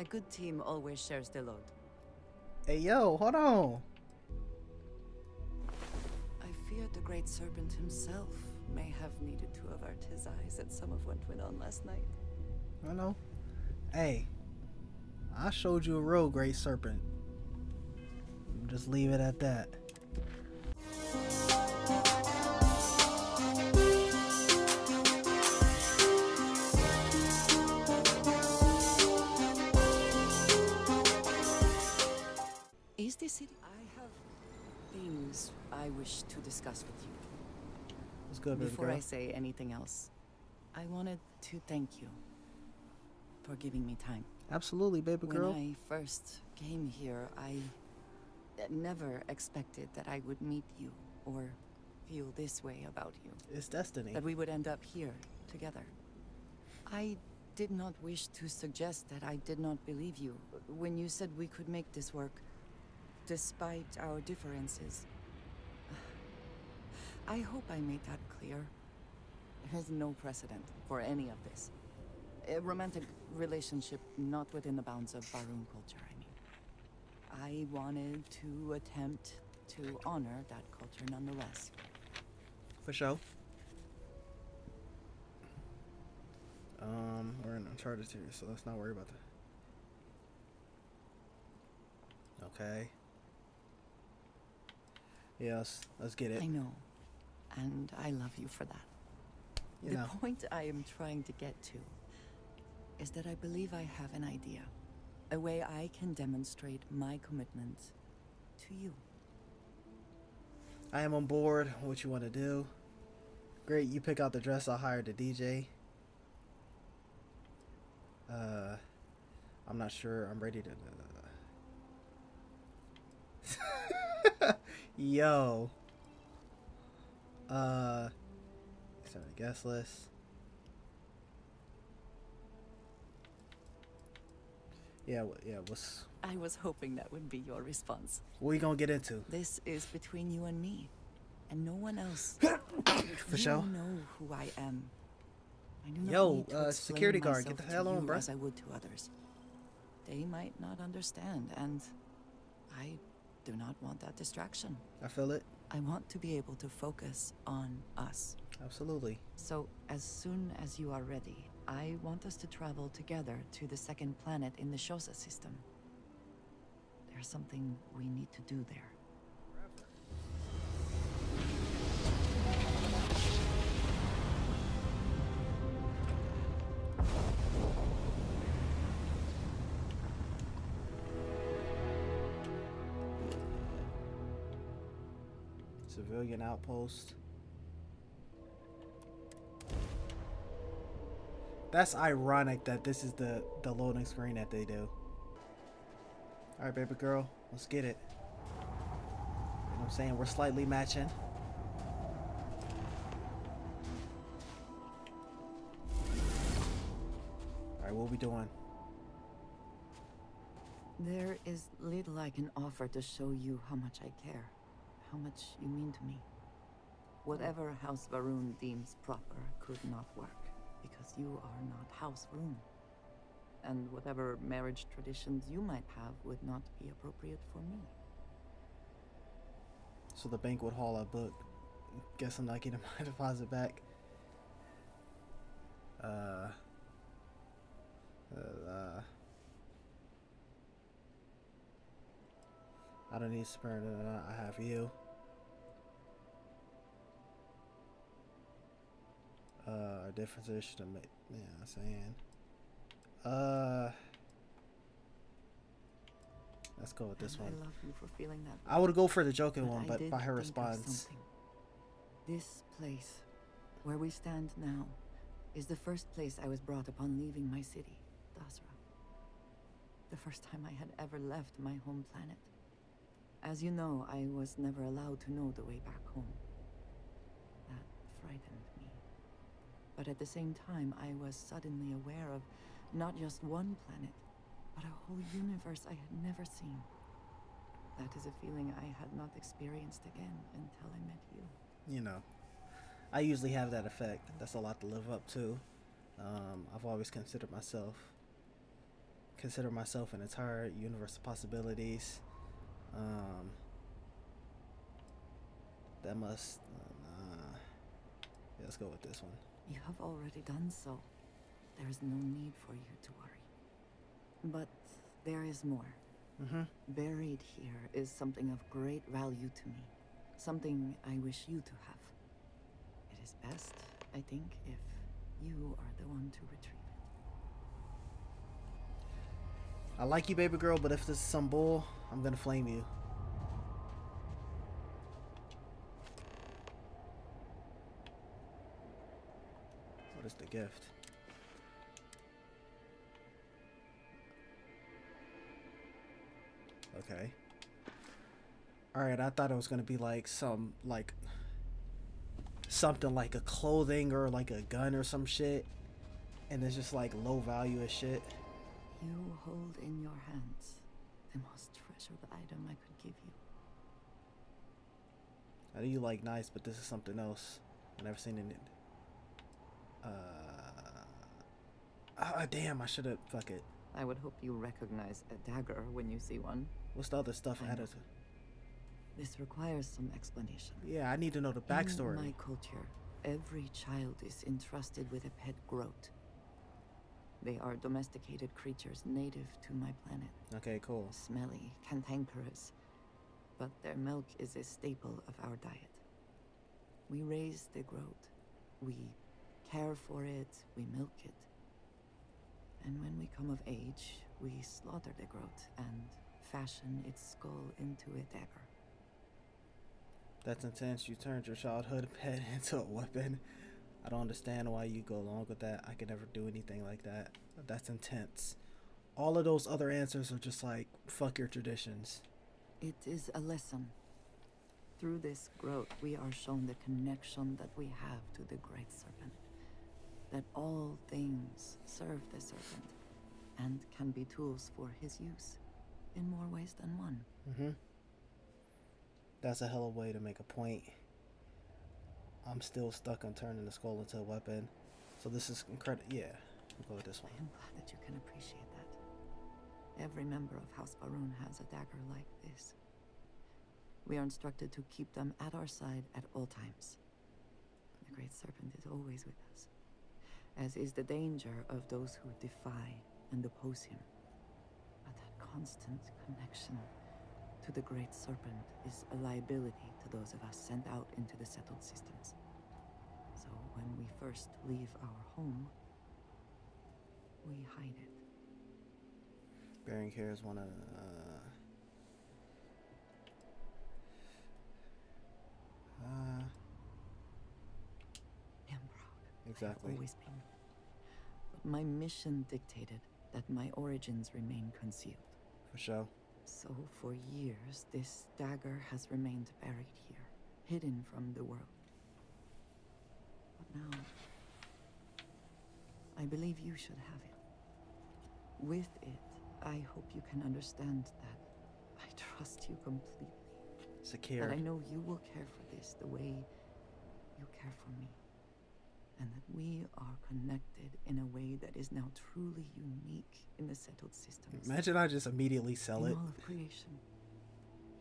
A good team always shares the load. Hey, yo, hold on. I fear the Great Serpent himself may have needed to avert his eyes at some of what went on last night. I know. Hey, I showed you a real great serpent. Just leave it at that. This city? I have things I wish to discuss with you. What's good, baby Before girl? I say anything else, I wanted to thank you for giving me time. Absolutely, baby girl. When I first came here, I never expected that I would meet you or feel this way about you. It's destiny. That we would end up here together. I did not wish to suggest that I did not believe you when you said we could make this work, despite our differences. I hope I made that clear. There is no precedent for any of this. A romantic relationship not within the bounds of Va'ruun culture, I mean. I wanted to attempt to honor that culture nonetheless. For sure. Um, we're in Uncharted series, so let's not worry about that. Okay. Yes, let's get it. I know. And I love you for that. You the know. point I am trying to get to is that I believe I have an idea. A way I can demonstrate my commitment to you. I am on board. What you want to do? Great, you pick out the dress. I'll hire the DJ. Uh, I'm not sure. I'm ready to. Uh... Yo. Uh, send a guest list. Yeah, yeah. What's I was hoping that would be your response. what you gonna get into? This is between you and me, and no one else. For you sure. know who I am. I do Yo, uh, security guard, get the hell on, you bruh. As I would to others. They might not understand, and I do not want that distraction. I feel it. I want to be able to focus on us. Absolutely. So, as soon as you are ready, I want us to travel together to the second planet in the Shosa system. There's something we need to do there. Civilian outpost. That's ironic that this is the the loading screen that they do. All right, baby girl, let's get it. You know what I'm saying? We're slightly matching. All right, what we doing? There is little I can offer to show you how much I care, how much you mean to me. Whatever House Va'ruun deems proper could not work, because you are not House Va'ruun. And whatever marriage traditions you might have would not be appropriate for me. So the banquet hall I booked. Guess I'm not getting my deposit back. Uh. Uh. I don't need spirit. I have you. Uh, our differences should have made. Yeah, I'm saying. Uh. Let's go with this And one. I love you for feeling that. I would go for the joking But one, but by her response. This place, where we stand now, is the first place I was brought upon leaving my city, Dasra. The first time I had ever left my home planet. As you know, I was never allowed to know the way back home. That frightened me. But at the same time, I was suddenly aware of not just one planet, but a whole universe I had never seen. That is a feeling I had not experienced again until I met you. you know, I usually have that effect. That's a lot to live up to. Um, I've always considered myself consider myself an entire universe of possibilities. Um, that must. Uh, yeah, let's go with this one. You have already done so. There is no need for you to worry. But there is more. Mm-hmm. Buried here is something of great value to me. Something I wish you to have. It is best, I think, if you are the one to retrieve it. I like you, baby girl, but if this is some bull, I'm gonna flame you. What is the gift? Okay. Alright, I thought it was gonna be like some, like, something like a clothing or like a gun or some shit. And it's just like low value as shit. You hold in your hands the most treasured item I could give you. I know you like nice, but this is something else. I've never seen it. Uh, ah, damn! I should have. Fuck it. I would hope you recognize a dagger when you see one. What's the other stuff I added? This requires some explanation. Yeah, I need to know the backstory. In my culture, every child is entrusted with a pet groat. They are domesticated creatures native to my planet. Okay, cool. Smelly, cantankerous, but their milk is a staple of our diet. We raise the groat. We care for it, we milk it. And when we come of age, we slaughter the groat and fashion its skull into a dagger. That's intense. You turned your childhood pet into a weapon. I don't understand why you go along with that. I could never do anything like that. That's intense. All of those other answers are just like, fuck your traditions. It is a lesson. Through this groat, we are shown the connection that we have to the Great Serpent. That all things serve the Serpent and can be tools for his use in more ways than one. Mm-hmm. That's a hell of a way to make a point. I'm still stuck on turning the skull into a weapon. So this is incredible. Yeah, we'll go with this one. I am glad that you can appreciate that. Every member of House Va'ruun has a dagger like this. We are instructed to keep them at our side at all times. The Great Serpent is always with us, as is the danger of those who defy and oppose him. But that constant connection to the Great Serpent is a liability to those of us sent out into the settled systems. So when we first leave our home, we hide it. Bearing cares one of. Uh, uh, I am proud. I exactly. have always been. But my mission dictated that my origins remain concealed. For sure. So for years, this dagger has remained buried here, hidden from the world. But now, I believe you should have it. With it, I hope you can understand that I trust you completely. Secure. That I know you will care for this the way you care for me. And that we are connected in a way that is now truly unique in the settled systems. Imagine I just immediately sell in it. all of creation.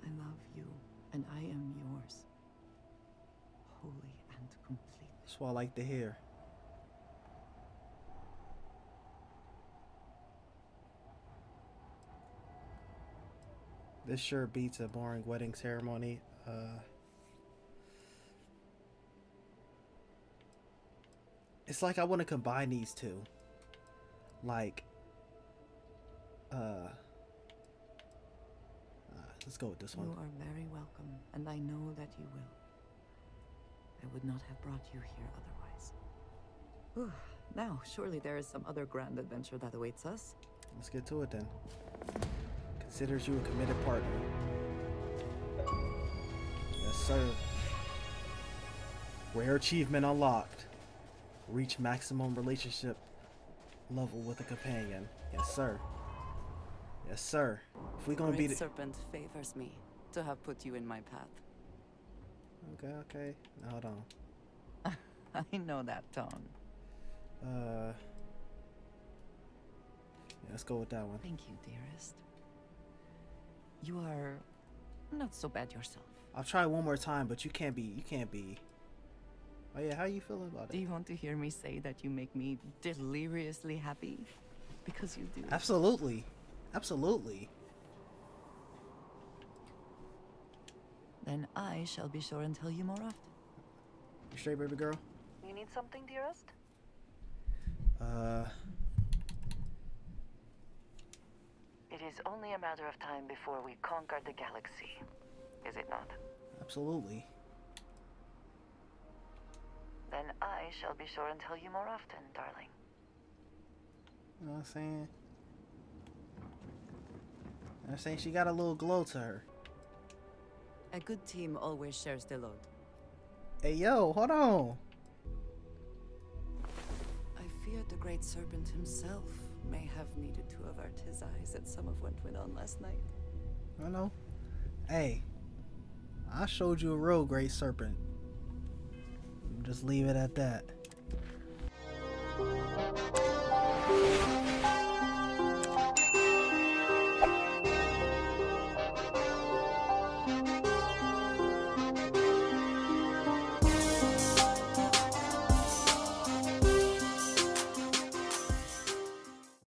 I love you, and I am yours. Wholly and completely. That's what I like to hear. This sure beats a boring wedding ceremony. Uh, it's like I want to combine these two. Like, uh, uh, let's go with this one. You are very welcome, and I know that you will. I would not have brought you here otherwise. Whew. Now, surely there is some other grand adventure that awaits us. Let's get to it then. Considers you a committed partner. Yes, sir. Rare achievement unlocked. Reach maximum relationship level with a companion. Yes, sir. Yes, sir. If we're gonna Great beat it. Serpent favors me to have put you in my path. Okay, okay. Now, hold on. I know that tone. Uh. Yes, Let's go with that one. Thank you, dearest. You are not so bad yourself. I'll try one more time, but you can't be. You can't be. Oh yeah, how you feeling about it? Do you want to hear me say that you make me deliriously happy? Because you do. Absolutely, absolutely. Then I shall be sure and tell you more often. You straight, baby girl? You need something, dearest? Uh, It is only a matter of time before we conquer the galaxy, is it not? absolutely. Then I shall be sure and tell you more often, darling. You know what I'm saying? I'm saying she got a little glow to her. A good team always shares the load. Hey yo, hold on. I fear the Great Serpent himself may have needed to avert his eyes at some of what went on last night. I know. Hey, I showed you a real great serpent. Just leave it at that.